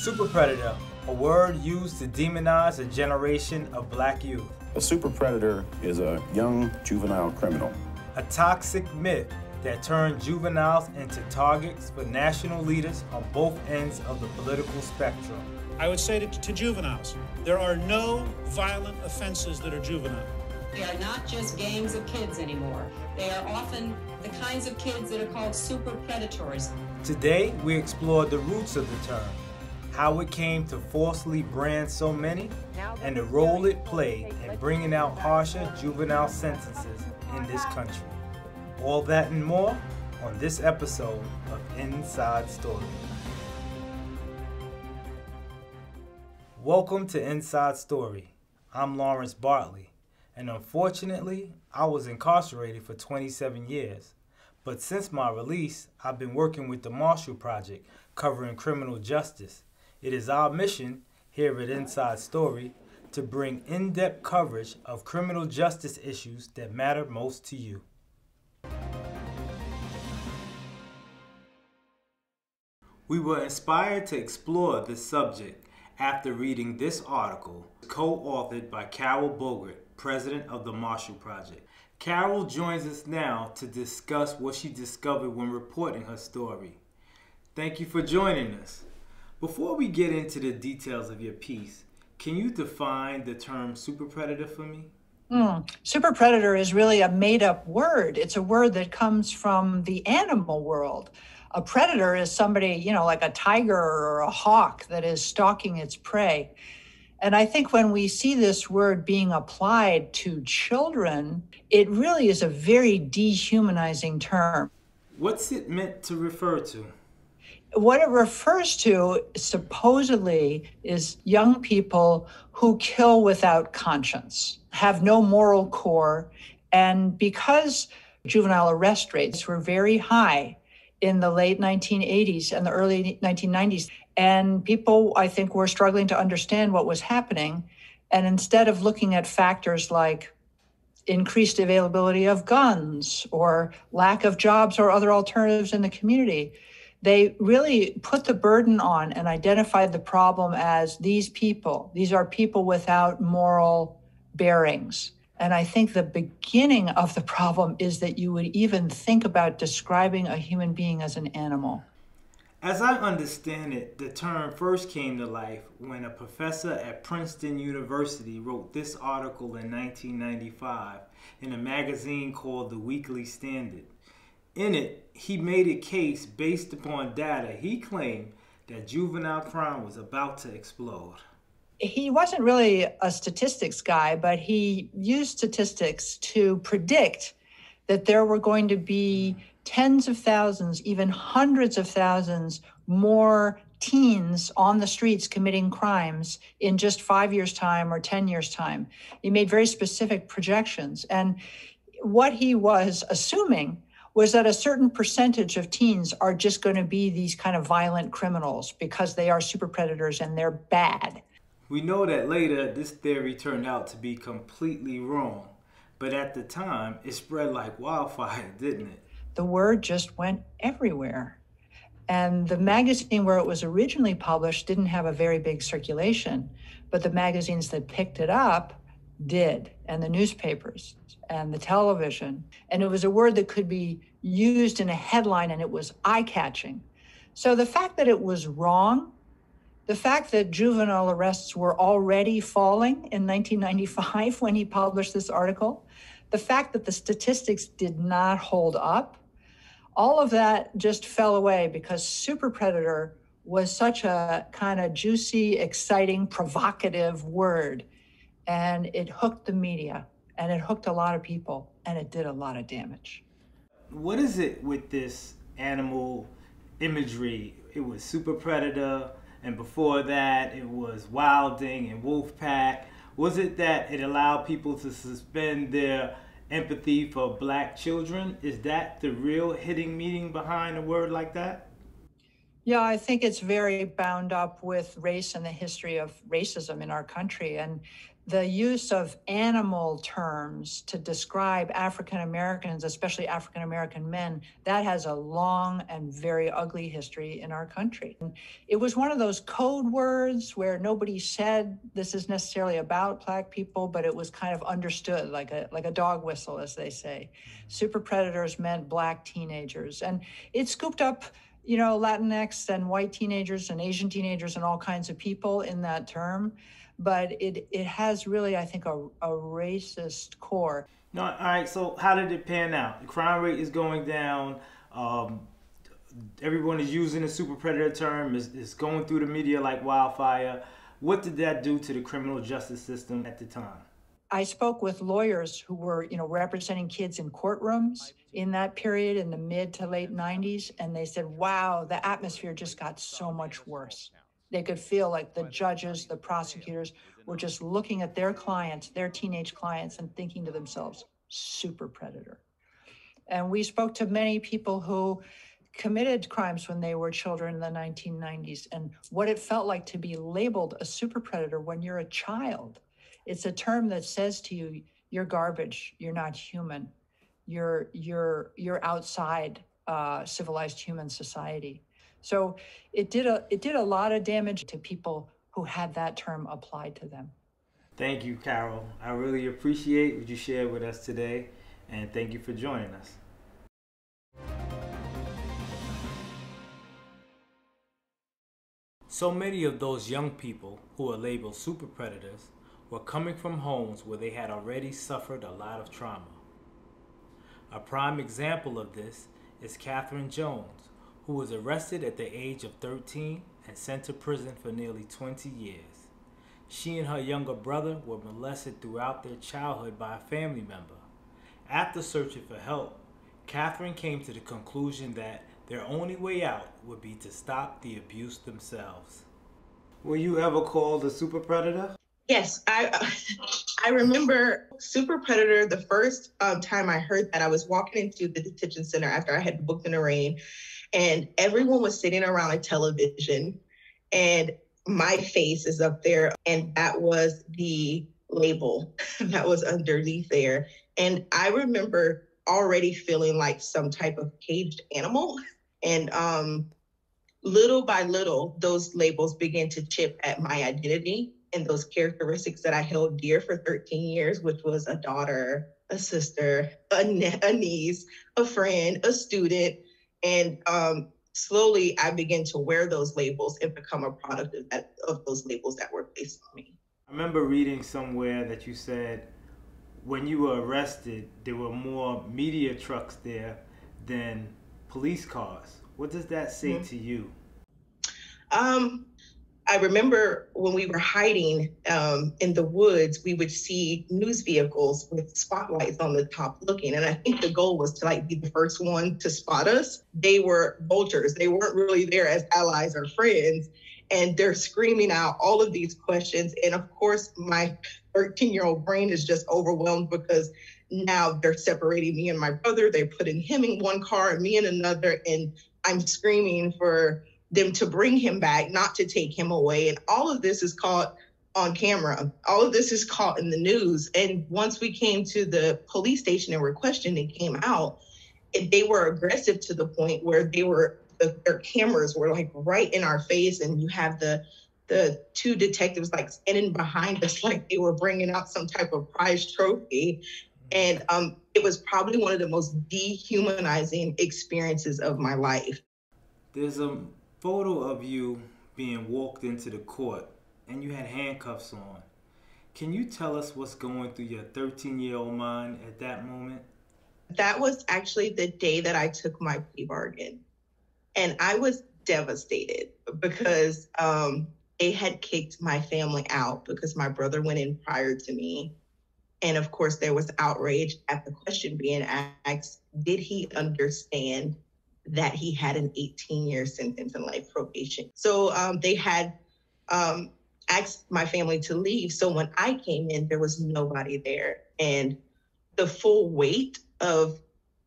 Super predator, a word used to demonize a generation of black youth. A super predator is a young juvenile criminal. A toxic myth that turned juveniles into targets for national leaders on both ends of the political spectrum. I would say to, to juveniles, there are no violent offenses that are juvenile. They are not just gangs of kids anymore. They are often the kinds of kids that are called super predators. Today, we explore the roots of the term, how it came to falsely brand so many, and the role it played in bringing out harsher juvenile sentences in this country. All that and more on this episode of Inside Story. Welcome to Inside Story. I'm Lawrence Bartley, and unfortunately, I was incarcerated for 27 years. But since my release, I've been working with the Marshall Project covering criminal justice. It is our mission here at Inside Story to bring in depth coverage of criminal justice issues that matter most to you. We were inspired to explore this subject after reading this article, co-authored by Carroll Bogert, president of the Marshall Project. Carroll joins us now to discuss what she discovered when reporting her story. Thank you for joining us. Before we get into the details of your piece, can you define the term super predator for me? Mm. Super predator is really a made up word. It's a word that comes from the animal world a predator is somebody, you know, like a tiger or a hawk that is stalking its prey. And I think when we see this word being applied to children, it really is a very dehumanizing term. What's it meant to refer to? What it refers to supposedly is young people who kill without conscience, have no moral core. And because juvenile arrest rates were very high, in the late 1980s and the early 1990s. And people, I think, were struggling to understand what was happening. And instead of looking at factors like increased availability of guns or lack of jobs or other alternatives in the community, they really put the burden on and identified the problem as these people. These are people without moral bearings. And I think the beginning of the problem is that you would even think about describing a human being as an animal. As I understand it, the term first came to life when a professor at Princeton University wrote this article in 1995 in a magazine called The Weekly Standard. In it, he made a case based upon data he claimed that juvenile crime was about to explode he wasn't really a statistics guy, but he used statistics to predict that there were going to be tens of thousands, even hundreds of thousands more teens on the streets committing crimes in just five years' time or 10 years' time. He made very specific projections. And what he was assuming was that a certain percentage of teens are just going to be these kind of violent criminals because they are super predators and they're bad. We know that later this theory turned out to be completely wrong, but at the time it spread like wildfire, didn't it? The word just went everywhere. And the magazine where it was originally published didn't have a very big circulation, but the magazines that picked it up did, and the newspapers and the television. And it was a word that could be used in a headline and it was eye catching. So the fact that it was wrong the fact that juvenile arrests were already falling in 1995 when he published this article, the fact that the statistics did not hold up, all of that just fell away because super predator was such a kind of juicy, exciting, provocative word. And it hooked the media and it hooked a lot of people and it did a lot of damage. What is it with this animal imagery? It was super predator, and before that it was Wilding and Wolfpack. Was it that it allowed people to suspend their empathy for black children? Is that the real hitting meaning behind a word like that? Yeah, I think it's very bound up with race and the history of racism in our country. And the use of animal terms to describe African Americans, especially African American men, that has a long and very ugly history in our country. It was one of those code words where nobody said this is necessarily about black people, but it was kind of understood like a like a dog whistle, as they say. Super predators meant black teenagers, and it scooped up you know, Latinx and white teenagers and Asian teenagers and all kinds of people in that term. But it, it has really, I think, a, a racist core. No, all right. So how did it pan out? The crime rate is going down. Um, everyone is using the super predator term. It's, it's going through the media like wildfire. What did that do to the criminal justice system at the time? I spoke with lawyers who were, you know, representing kids in courtrooms in that period in the mid to late 90s and they said, "Wow, the atmosphere just got so much worse." They could feel like the judges, the prosecutors were just looking at their clients, their teenage clients and thinking to themselves, "Super predator." And we spoke to many people who committed crimes when they were children in the 1990s and what it felt like to be labeled a super predator when you're a child it's a term that says to you, you're garbage, you're not human, you're you're you're outside uh, civilized human society. So it did a it did a lot of damage to people who had that term applied to them. Thank you, Carroll. I really appreciate what you shared with us today, and thank you for joining us. So many of those young people who are labeled super predators were coming from homes where they had already suffered a lot of trauma. A prime example of this is Catherine Jones, who was arrested at the age of 13 and sent to prison for nearly 20 years. She and her younger brother were molested throughout their childhood by a family member. After searching for help, Catherine came to the conclusion that their only way out would be to stop the abuse themselves. Were you ever called a super predator? Yes, I I remember Super Predator. The first um, time I heard that, I was walking into the detention center after I had booked in the rain, and everyone was sitting around a television, and my face is up there, and that was the label that was underneath there, and I remember already feeling like some type of caged animal, and um, little by little, those labels began to chip at my identity and those characteristics that I held dear for 13 years, which was a daughter, a sister, a, ne- a niece, a friend, a student. And um, slowly I began to wear those labels and become a product of, that, of those labels that were placed on me. I remember reading somewhere that you said when you were arrested, there were more media trucks there than police cars. What does that say mm-hmm. to you? Um, I remember when we were hiding um, in the woods, we would see news vehicles with spotlights on the top looking. And I think the goal was to like be the first one to spot us. They were vultures. They weren't really there as allies or friends. And they're screaming out all of these questions. And of course, my 13 year old brain is just overwhelmed because now they're separating me and my brother. They're putting him in one car and me in another. And I'm screaming for them to bring him back, not to take him away. And all of this is caught on camera. All of this is caught in the news. And once we came to the police station and were questioned and came out, they were aggressive to the point where they were their cameras were like right in our face, and you have the the two detectives like standing behind us like they were bringing out some type of prize trophy. And um, it was probably one of the most dehumanizing experiences of my life. There's a photo of you being walked into the court and you had handcuffs on. Can you tell us what's going through your 13 year old mind at that moment? That was actually the day that I took my plea bargain. And I was devastated because um, they had kicked my family out because my brother went in prior to me. And of course, there was outrage at the question being asked Did he understand that he had an 18 year sentence and life probation. So um, they had um, asked my family to leave. So when I came in, there was nobody there. And the full weight of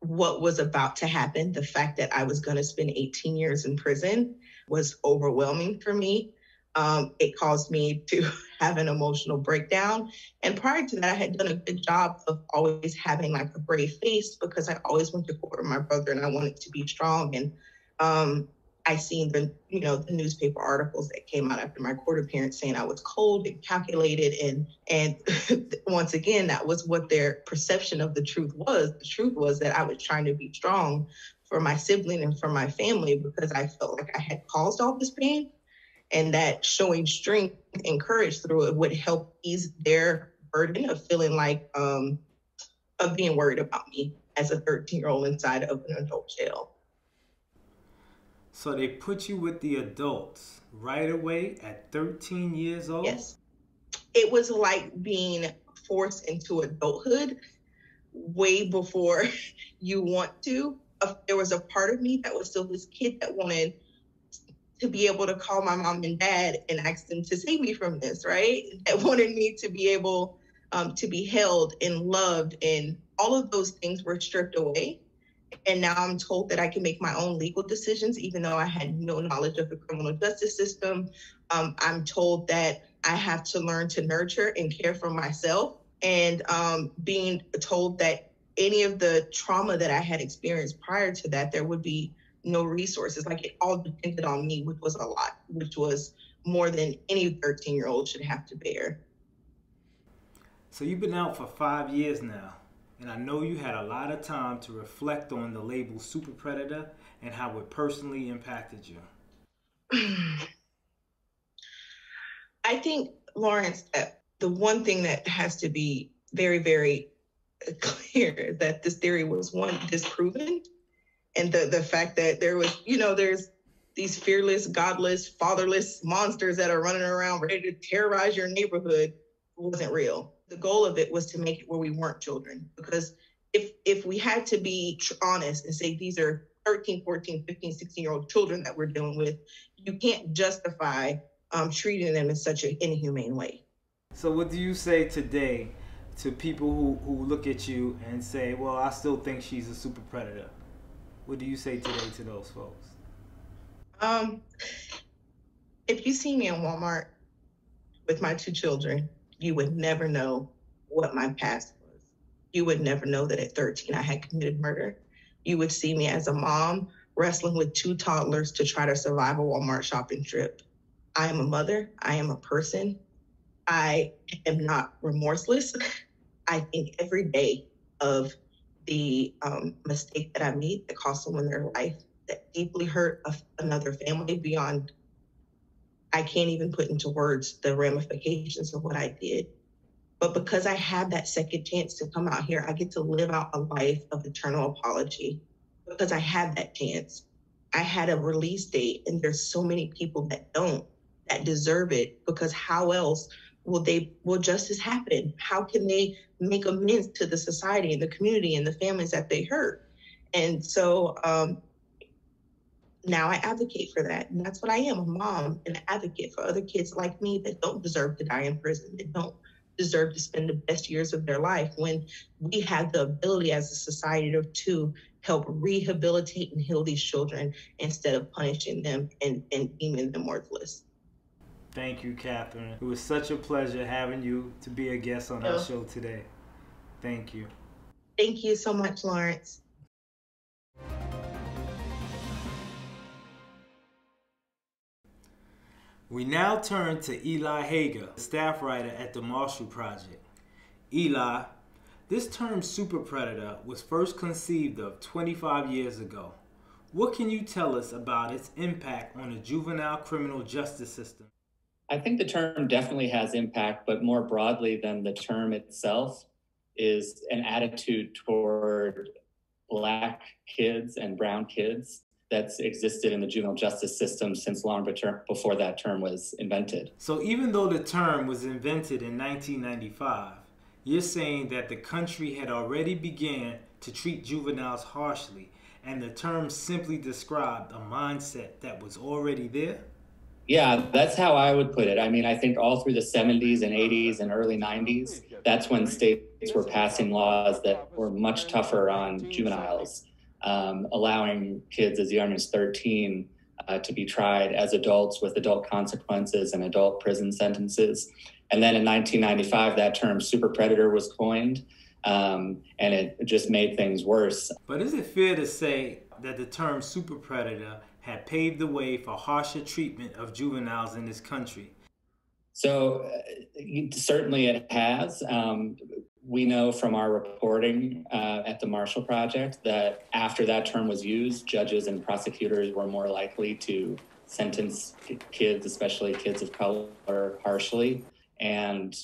what was about to happen, the fact that I was going to spend 18 years in prison, was overwhelming for me. Um, it caused me to have an emotional breakdown. And prior to that, I had done a good job of always having like a brave face because I always went to court with my brother and I wanted to be strong. And um, I seen the, you know, the newspaper articles that came out after my court appearance saying I was cold and calculated. And and once again, that was what their perception of the truth was. The truth was that I was trying to be strong for my sibling and for my family because I felt like I had caused all this pain and that showing strength and courage through it would help ease their burden of feeling like um, of being worried about me as a 13 year old inside of an adult jail. So they put you with the adults right away at 13 years old? Yes. It was like being forced into adulthood way before you want to. There was a part of me that was still this kid that wanted to be able to call my mom and dad and ask them to save me from this, right? That wanted me to be able um, to be held and loved, and all of those things were stripped away. And now I'm told that I can make my own legal decisions, even though I had no knowledge of the criminal justice system. Um, I'm told that I have to learn to nurture and care for myself, and um, being told that any of the trauma that I had experienced prior to that, there would be no resources. Like it all depended on me, which was a lot, which was more than any 13 year old should have to bear. So you've been out for five years now, and I know you had a lot of time to reflect on the label Super Predator and how it personally impacted you. I think, Lawrence, that the one thing that has to be very, very clear that this theory was one disproven and the the fact that there was you know there's these fearless godless fatherless monsters that are running around ready to terrorize your neighborhood wasn't real. The goal of it was to make it where we weren't children because if if we had to be honest and say these are 13 14 15 16 year old children that we're dealing with you can't justify um, treating them in such an inhumane way. So what do you say today to people who, who look at you and say well i still think she's a super predator what do you say today to those folks? Um, if you see me in Walmart with my two children, you would never know what my past was. You would never know that at 13 I had committed murder. You would see me as a mom wrestling with two toddlers to try to survive a Walmart shopping trip. I am a mother. I am a person. I am not remorseless. I think every day of the um, mistake that I made that cost someone their life, that deeply hurt a, another family beyond, I can't even put into words the ramifications of what I did. But because I had that second chance to come out here, I get to live out a life of eternal apology because I had that chance. I had a release date, and there's so many people that don't, that deserve it because how else will they will justice happen? How can they make amends to the society and the community and the families that they hurt? And so um, now i advocate for that. And that's what i am a mom and an advocate for other kids like me that don't deserve to die in prison that don't deserve to spend the best years of their life when we have the ability as a society to, to help rehabilitate and heal these children instead of punishing them and, and deeming them worthless Thank you, Catherine. It was such a pleasure having you to be a guest on our oh. show today. Thank you. Thank you so much, Lawrence. We now turn to Eli Hager, staff writer at the Marshall Project. Eli, this term super predator was first conceived of 25 years ago. What can you tell us about its impact on the juvenile criminal justice system? I think the term definitely has impact, but more broadly than the term itself is an attitude toward Black kids and Brown kids that's existed in the juvenile justice system since long before that term was invented. So, even though the term was invented in 1995, you're saying that the country had already began to treat juveniles harshly, and the term simply described a mindset that was already there? Yeah, that's how I would put it. I mean, I think all through the 70s and 80s and early 90s, that's when states were passing laws that were much tougher on juveniles, um, allowing kids as young as 13 uh, to be tried as adults with adult consequences and adult prison sentences. And then in 1995, that term super predator was coined, um, and it just made things worse. But is it fair to say that the term super predator had paved the way for harsher treatment of juveniles in this country? So, uh, certainly it has. Um, we know from our reporting uh, at the Marshall Project that after that term was used, judges and prosecutors were more likely to sentence kids, especially kids of color, harshly. And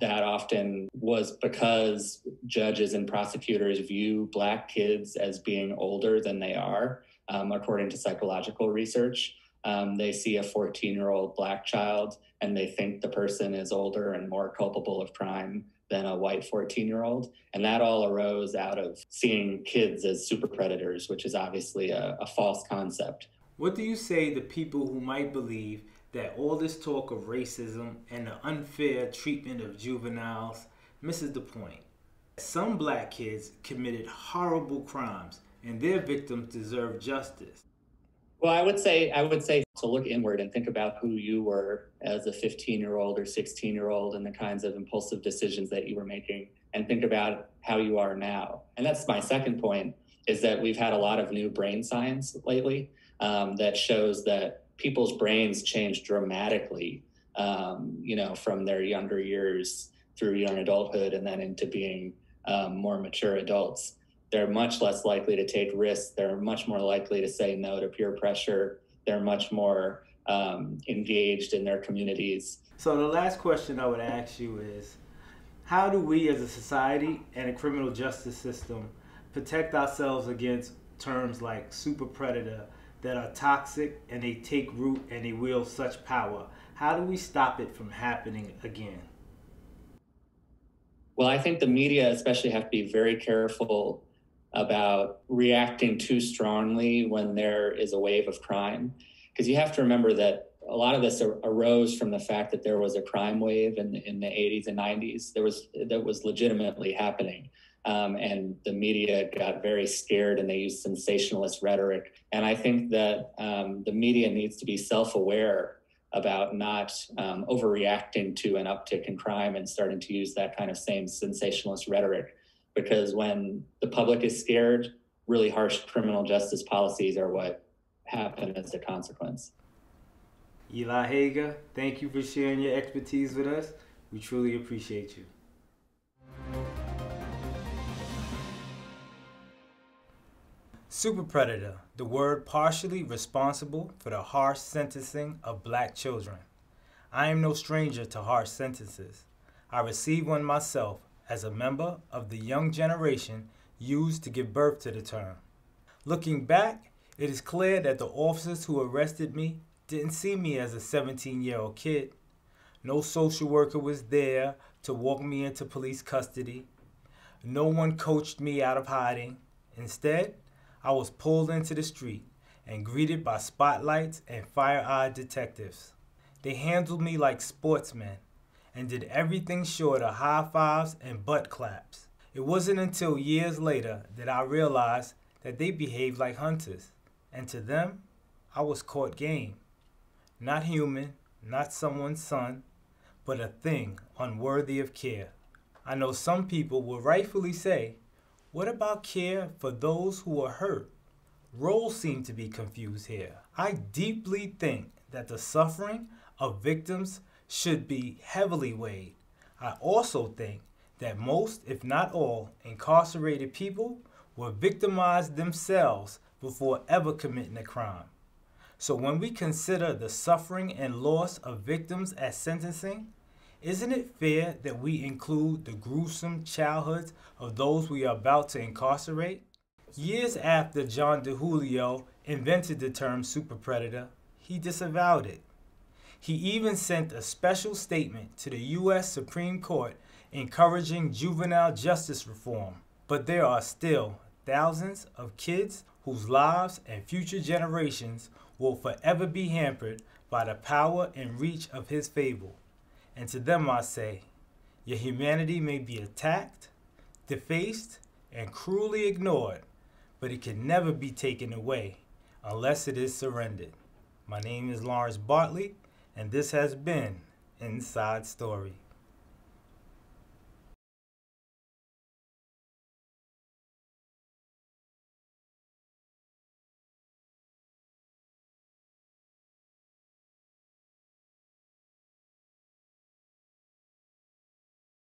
that often was because judges and prosecutors view Black kids as being older than they are, um, according to psychological research. Um, they see a 14 year old Black child and they think the person is older and more culpable of crime than a white 14 year old. And that all arose out of seeing kids as super predators, which is obviously a, a false concept. What do you say to people who might believe that all this talk of racism and the unfair treatment of juveniles misses the point? Some black kids committed horrible crimes and their victims deserve justice. Well, I would say I would say to look inward and think about who you were as a 15 year old or 16 year old and the kinds of impulsive decisions that you were making and think about how you are now. And that's my second point is that we've had a lot of new brain science lately um, that shows that people's brains change dramatically, um, you know, from their younger years through young adulthood and then into being um, more mature adults they're much less likely to take risks. They're much more likely to say no to peer pressure. They're much more um, engaged in their communities. So, the last question I would ask you is How do we as a society and a criminal justice system protect ourselves against terms like super predator that are toxic and they take root and they wield such power? How do we stop it from happening again? Well, I think the media especially have to be very careful about reacting too strongly when there is a wave of crime. Because you have to remember that a lot of this arose from the fact that there was a crime wave in, in the 80s and 90s. There was that was legitimately happening. Um, and the media got very scared and they used sensationalist rhetoric. And I think that um, the media needs to be self aware about not um, overreacting to an uptick in crime and starting to use that kind of same sensationalist rhetoric because when the public is scared, really harsh criminal justice policies are what happen as a consequence. Eli Hager, thank you for sharing your expertise with us. We truly appreciate you. Super predator, the word partially responsible for the harsh sentencing of black children. I am no stranger to harsh sentences. I received one myself as a member of the young generation used to give birth to the term. Looking back, it is clear that the officers who arrested me didn't see me as a 17 year old kid. No social worker was there to walk me into police custody. No one coached me out of hiding. Instead, I was pulled into the street and greeted by spotlights and fire eyed detectives. They handled me like sportsmen and did everything short of high fives and butt claps. It wasn't until years later that I realized that they behaved like hunters, and to them, I was caught game. Not human, not someone's son, but a thing unworthy of care. I know some people will rightfully say, What about care for those who are hurt? Roles seem to be confused here. I deeply think that the suffering of victims should be heavily weighed. I also think that most, if not all, incarcerated people were victimized themselves before ever committing a crime. So when we consider the suffering and loss of victims at sentencing, isn't it fair that we include the gruesome childhoods of those we are about to incarcerate? Years after John DiIulio invented the term super predator, he disavowed it. He even sent a special statement to the U.S. Supreme Court encouraging juvenile justice reform. But there are still thousands of kids whose lives and future generations will forever be hampered by the power and reach of his fable. And to them I say, your humanity may be attacked, defaced, and cruelly ignored, but it can never be taken away unless it is surrendered. My name is Lawrence Bartley, and this has been Inside Story.